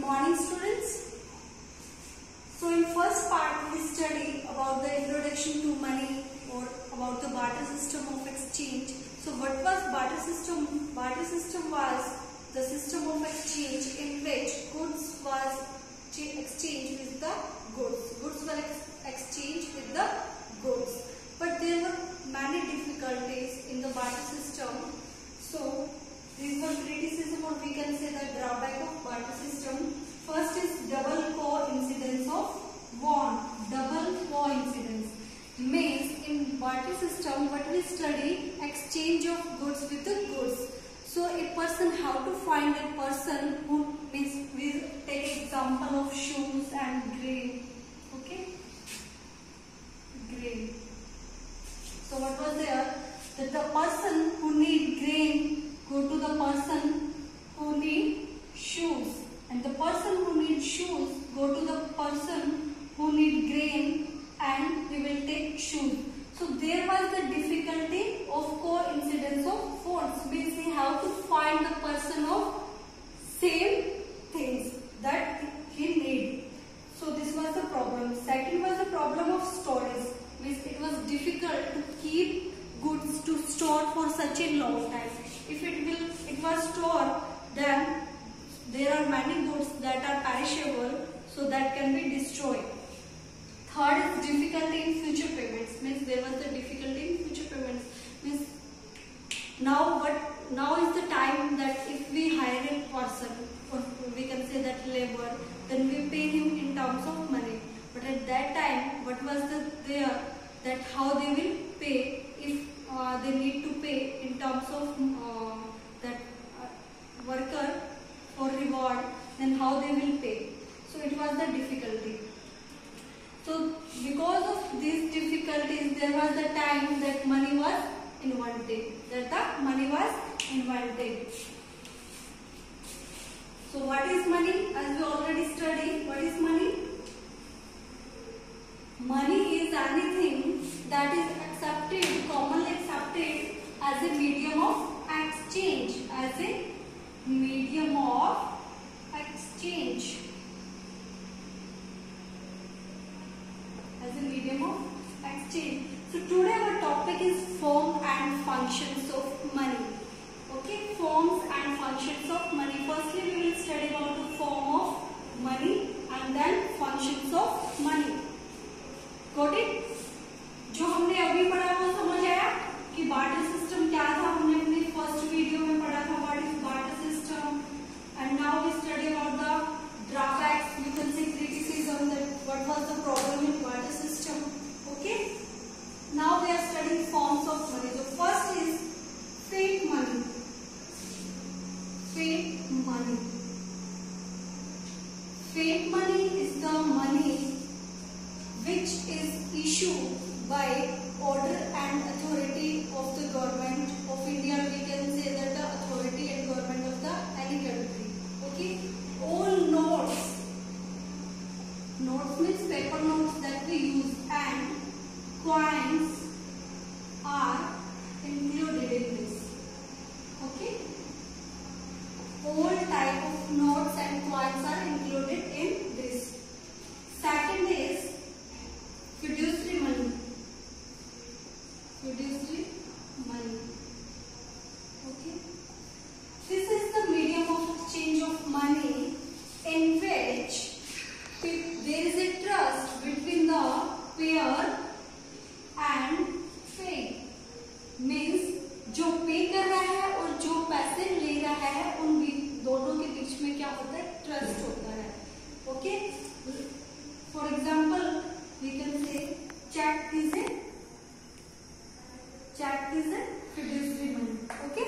morning students. So in first part we study about the introduction to money or about the barter system of exchange. So what was barter system? Barter system was the system of exchange in which goods was exchanged with the goods. Goods were ex exchanged with the goods. But there were many difficulties in the barter system. So these were criticism or we can say the drawback of barter system. First is double coincidence of want. Double coincidence means in barter system what we study exchange of goods with the goods. So a person how to find a person who means we take example of shoes and grain. Okay, grain. So what was there? That the person who need grain go to the person who need shoes and the person who need shoes go to the person who need grain and we will take shoes. So there was the difficulty of coincidence of forms means we have to find the person of same things that he need. So this was the problem. Second was the problem of storage means it was difficult to keep goods to store for such a long time if it will it was stored then there are many goods that are perishable so that can be destroyed third is difficulty in future payments means there was the difficulty in future payments means now what now is the time that if we hire a person or we can say that labor then we pay him in terms of money. But at that time what was the there that how they will pay if uh, they need to pay in terms of uh, that uh, worker for reward then how they will pay? So it was the difficulty. So because of these difficulties there was the time that money was invented that the money was invented so what is money? As we already studied what is money? Money is anything that is accepted commonly accepted as a medium of exchange as a medium of which is issued by order and authority of the government of India. We can say that the authority and government of the any country. Okay, all notes, notes means paper notes that we use and coins रहा है और जो पैसे ले रहा है, उन दोनों के बीच में क्या होता है? ट्रस्ट होता है। Okay for example we can say cheque is a cheque is a fiduciary money okay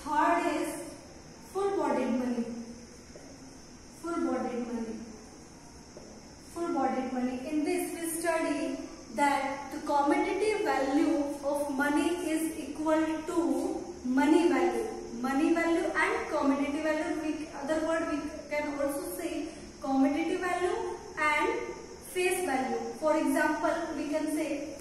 third is full body money full body money full body money in this we study that the commodity value of money is equal to money value money value and commodity value we other word we can also say commodity value and face value. For example, we can say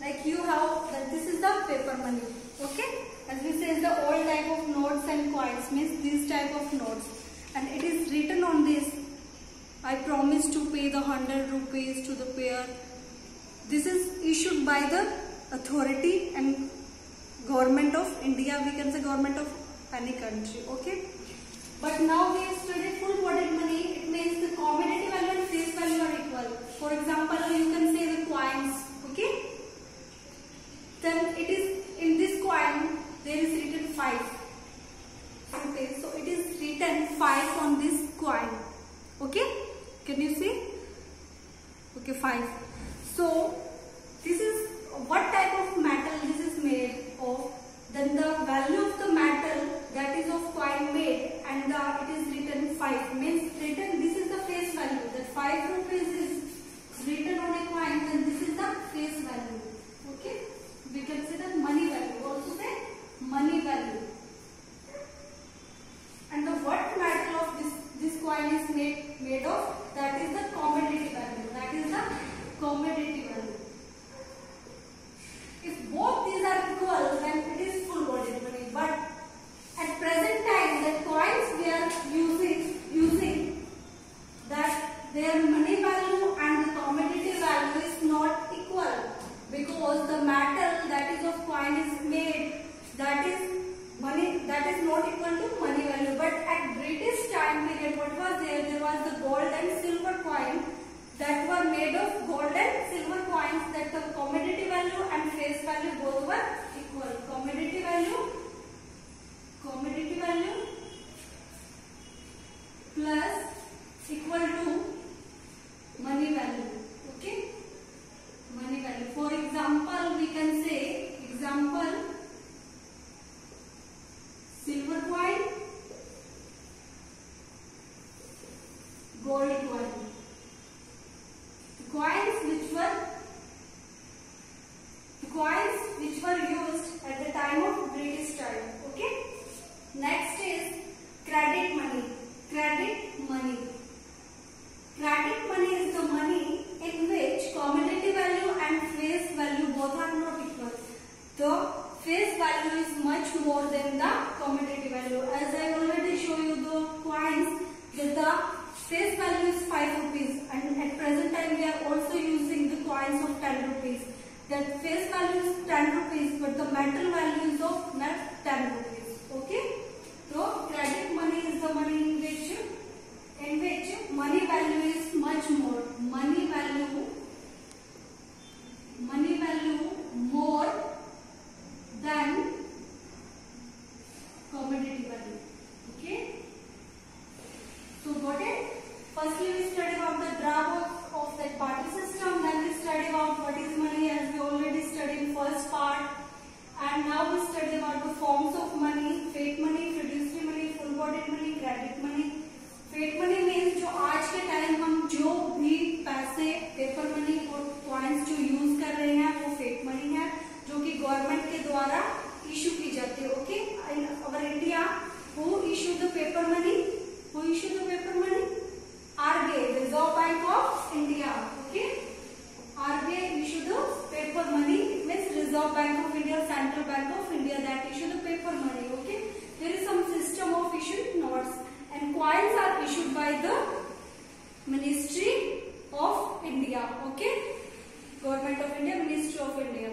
like you have that this is the paper money. Okay, as we say, the old type of notes and coins means these type of notes and it is written on this I promise to pay the 100 rupees to the pair. This is issued by the authority and government of India. We can say government of any country. Okay. But now we study full bodied money. It means the commodity value and face value are equal. For example, you can by the ministry of india okay government of india ministry of india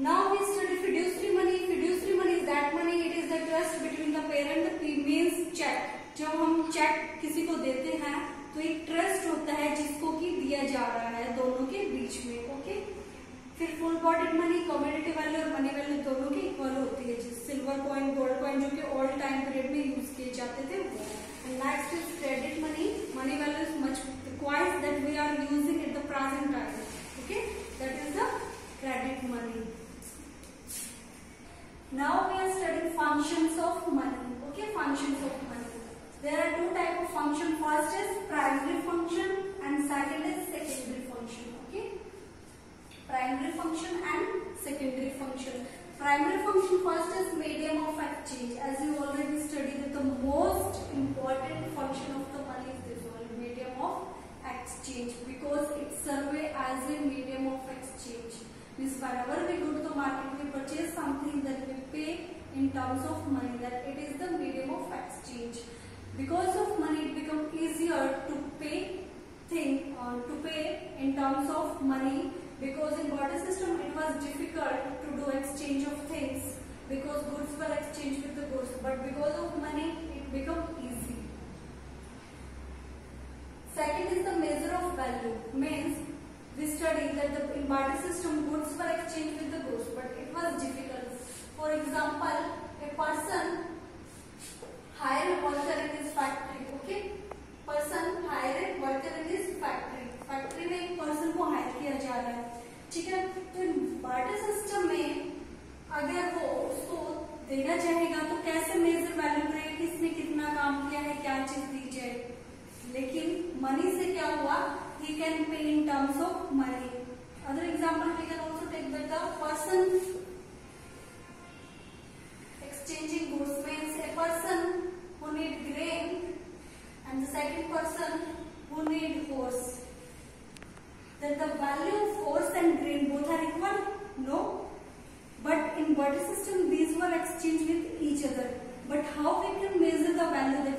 Now we study fiduciary money. Fiduciary money is that money. It is the trust between the parent. The means check. जब हम check किसी को देते हैं तो एक trust होता है जिसको कि दिया जा रहा है दोनों के बीच में ओके फिर full bodied money commodity value और मनी वैल्यू दोनों की इक्वल होती है जिस सिल्वर कॉइन गोल्ड कॉइन जो कि ऑल टाइम पीरियड में यूज़ किए जाते थे वो Next is credit money. Money value is much twice that we are using at the present time. Okay, that is the credit money. Now we are studying functions of money. Okay, functions of money. There are two type of function. First is primary function and second is secondary function. Okay, primary function and secondary function. Primary function first is medium of exchange. As you already studied that the most important function of the money is this one, medium of exchange because it serves as a medium of exchange. Means whenever we go to the market, we purchase something that we pay in terms of money that it is the medium of exchange. Because of money, it becomes easier to pay thing uh, to pay in terms of money because in barter system it was difficult to do exchange of things because goods were exchanged with the goods but because of money it became easy. Second is the measure of value means we studied that the, in barter system goods were exchanged with the goods but it was difficult. For example, a person hired लेकिन money से क्या हुआ he can pay in terms of money other example we can also take that the person exchanging goods mean a person who need grain and the second person who need force that the value of horse and grain both are equal no but in barter system these were exchanged with each other but how we can measure the value that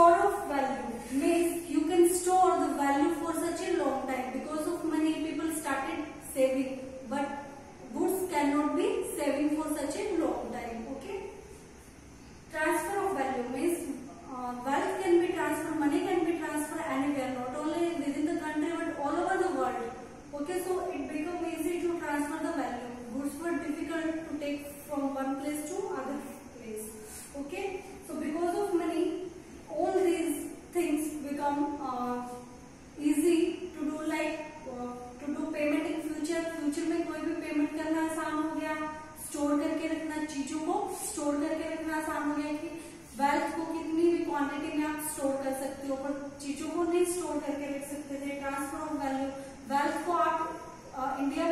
foram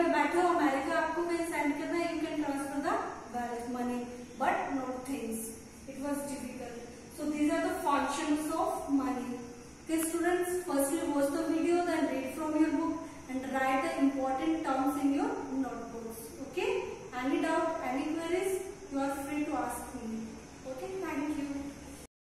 买个。